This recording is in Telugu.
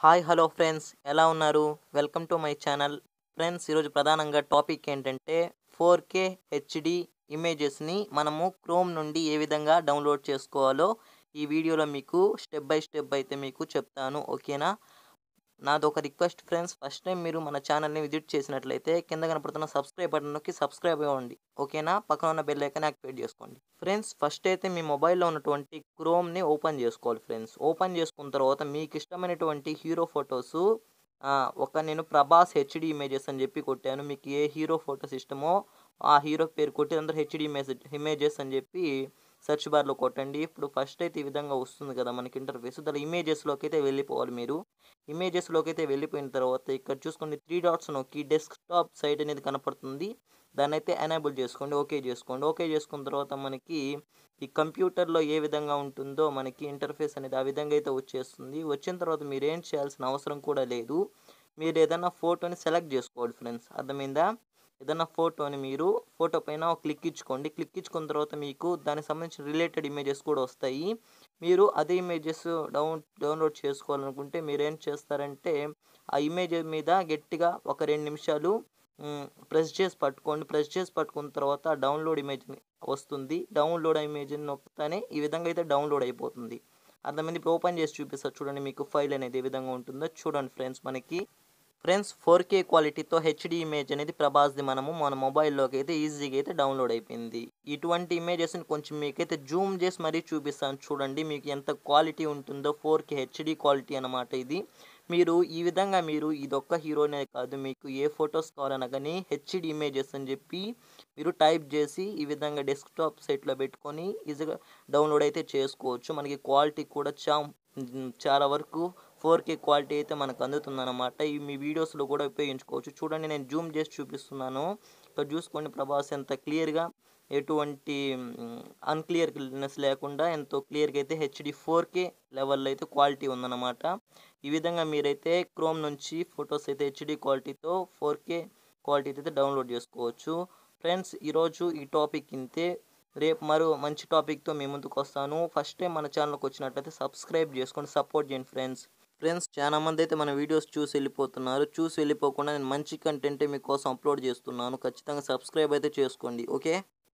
Hi hello friends. ఎలా ఉన్నారు? Welcome to my channel. Friends ఈరోజు ప్రధానంగా టాపిక్ ఏంటంటే ఫోర్ కే హెచ్డి ఇమేజెస్ని మనము క్రోమ్ నుండి ఏ విధంగా డౌన్లోడ్ చేసుకోవాలో ఈ వీడియోలో మీకు స్టెప్ బై స్టెప్ అయితే మీకు చెప్తాను ఓకేనా? నాది ఒక రిక్వెస్ట్ ఫ్రెండ్స్. ఫస్ట్ టైం మీరు మన ఛానల్ని విజిట్ చేసినట్లయితే కింద కనపడుతున్న సబ్స్క్రైబ్ బటన్ నొక్కి సబ్స్క్రైబ్ అవ్వండి. ఓకేనా? పక్కన ఉన్న బెల్ ఐకాన్ యాక్టివేట్ చేసుకోండి. ఫ్రెండ్స్ ఫస్ట్ అయితే మీ మొబైల్లో ఉన్నటువంటి క్రోమ్ని ఓపెన్ చేసుకోవాలి ఫ్రెండ్స్. ఓపెన్ చేసుకున్న తర్వాత మీకు ఇష్టమైనటువంటి హీరో ఫొటోస్ ఒక నేను ప్రభాస్ హెచ్డి ఇమేజెస్ అని చెప్పి కొట్టాను. మీకు ఏ హీరో ఫొటోస్ ఇష్టమో ఆ హీరో పేరు కొట్టి అందరూ హెచ్డి ఇమేజ్ ఇమేజెస్ అని చెప్పి సెర్చ్ బార్లో కొట్టండి. ఇప్పుడు ఫస్ట్ అయితే ఈ విధంగా వస్తుంది కదా మనకి ఇంటర్ఫేస్. దాని ఇమేజెస్లోకి అయితే వెళ్ళిపోవాలి మీరు. ఇమేజెస్లోకి అయితే వెళ్ళిపోయిన తర్వాత ఇక్కడ చూసుకోండి త్రీ డాట్స్ నొక్కి డెస్క్టాప్ సైట్ అనేది కనపడుతుంది. దాన్ని అయితే ఎనేబుల్ చేసుకోండి ఓకే చేసుకోండి. ఓకే చేసుకున్న తర్వాత మనకి ఈ కంప్యూటర్లో ఏ విధంగా ఉంటుందో మనకి ఇంటర్ఫేస్ అనేది ఆ విధంగా అయితే వచ్చేస్తుంది. వచ్చిన తర్వాత మీరు ఏం చేయాల్సిన అవసరం కూడా లేదు. మీరు ఏదైనా ఫోటోని సెలెక్ట్ చేసుకోవాలి ఫ్రెండ్స్. అర్థమైందా? ఏదైనా ఫోటోని మీరు ఫోటో పైన ఒక క్లిక్ ఇచ్చుకోండి. క్లిక్ ఇచ్చుకున్న తర్వాత మీకు దానికి సంబంధించిన రిలేటెడ్ ఇమేజెస్ కూడా వస్తాయి. మీరు అదే ఇమేజెస్ డౌన్ డౌన్లోడ్ చేసుకోవాలనుకుంటే మీరు ఏం చేస్తారంటే ఆ ఇమేజ్ మీద గట్టిగా ఒక రెండు నిమిషాలు ప్రెస్ చేసి పట్టుకోండి. ప్రెస్ చేసి పట్టుకున్న తర్వాత డౌన్లోడ్ ఇమేజ్ వస్తుంది. డౌన్లోడ్ ఇమేజ్ నొక్కుతానే ఈ విధంగా అయితే డౌన్లోడ్ అయిపోతుంది. అర్థమైంది? ఓపెన్ చేసి చూపిస్తారు చూడండి మీకు ఫైల్ అనేది ఏ విధంగా ఉంటుందో. చూడండి ఫ్రెండ్స్ మనకి ఫ్రెండ్స్ ఫోర్ కే క్వాలిటీతో హెచ్డి ఇమేజ్ అనేది ప్రభాస్ది మనము మన మొబైల్లోకి అయితే ఈజీగా అయితే డౌన్లోడ్ అయిపోయింది. ఇటువంటి ఇమేజెస్ని కొంచెం మీకైతే జూమ్ చేసి మరీ చూపిస్తాను. చూడండి మీకు ఎంత క్వాలిటీ ఉంటుందో ఫోర్ కే హెచ్డి క్వాలిటీ అనమాట ఇది. మీరు ఈ విధంగా మీరు ఇదొక్క హీరోనే కాదు మీకు ఏ ఫొటోస్ కావాలన్నా కానీ హెచ్డి ఇమేజెస్ అని చెప్పి మీరు టైప్ చేసి ఈ విధంగా డెస్క్టాప్ సైట్లో పెట్టుకొని ఈజీగా డౌన్లోడ్ అయితే చేసుకోవచ్చు. మనకి క్వాలిటీ కూడా చా చాలా వరకు ఫోర్ కే క్వాలిటీ అయితే మనకు అందుతుందన్నమాట. ఈ మీ వీడియోస్లో కూడా ఉపయోగించుకోవచ్చు. చూడండి నేను జూమ్ చేసి చూపిస్తున్నాను. ఇక్కడ చూసుకోండి ప్రభాస్ ఎంత క్లియర్గా ఎటువంటి అన్క్లియర్నెస్ లేకుండా ఎంతో క్లియర్గా అయితే హెచ్డి ఫోర్ కే లెవెల్లో అయితే క్వాలిటీ ఉందన్నమాట. ఈ విధంగా మీరైతే క్రోమ్ నుంచి ఫొటోస్ అయితే హెచ్డి క్వాలిటీతో ఫోర్ కే క్వాలిటీ అయితే డౌన్లోడ్ చేసుకోవచ్చు. ఫ్రెండ్స్ ఈరోజు ఈ టాపిక్ ఇంతే. రేపు మరో మంచి టాపిక్తో మీ ముందుకు వస్తాను. ఫస్ట్ టైం మన ఛానల్కి వచ్చినట్లయితే సబ్స్క్రైబ్ చేసుకొని సపోర్ట్ చేయండి ఫ్రెండ్స్. ఫ్రెండ్స్ చాలా మంది అయితే మన వీడియోస్ చూసి వెళ్ళిపోతున్నారు. చూసి వెళ్ళిపోకుండా నేను మంచి కంటెంటే మీకోసం అప్లోడ్ చేస్తున్నాను. ఖచ్చితంగా సబ్స్క్రైబ్ అయితే చేసుకోండి. ఓకే?